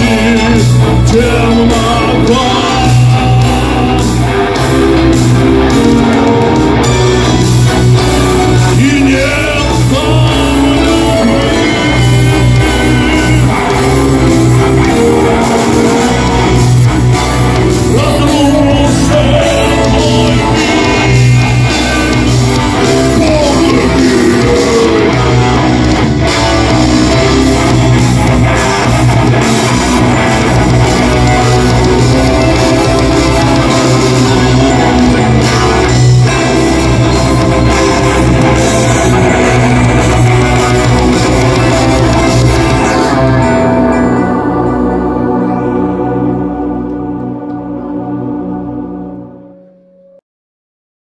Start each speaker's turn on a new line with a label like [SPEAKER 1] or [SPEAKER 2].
[SPEAKER 1] you. Tell my heart.